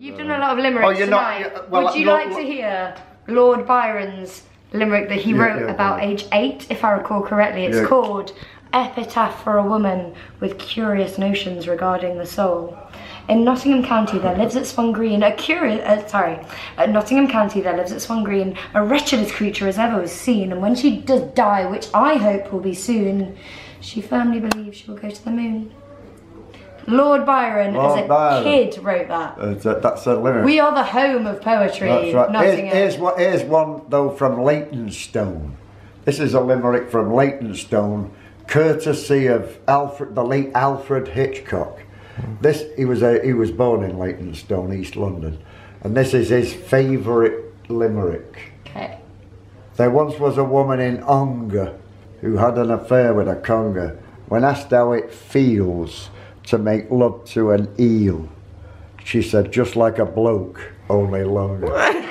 You've done a lot of limericks Oh, you're not- tonight. yeah, well, Would you like to hear Lord Byron's limerick that he Yeah, wrote yeah, about yeah. age eight, if I recall correctly? It's called Epitaph for a Woman with Curious Notions Regarding the Soul. In Nottingham County, there lives at Swan Green a curious, uh, sorry, at Nottingham County, there lives at Swan Green a wretchedest creature as ever was seen, and when she does die, which I hope will be soon, she firmly believes she will go to the moon. Lord Byron, Lord as a Byron. kid, wrote that. Uh, that's a lyric. We are the home of poetry, That's right. Nottingham. Here's, here's, one, here's one though from Leytonstone. This is a limerick from Leytonstone, courtesy of Alfred, the late Alfred Hitchcock. This he was a, he was born in Leytonstone, East London, and this is his favourite limerick. Okay. There once was a woman in Ongar who had an affair with a conger. When asked how it feels to make love to an eel. She said, just like a bloke, only longer.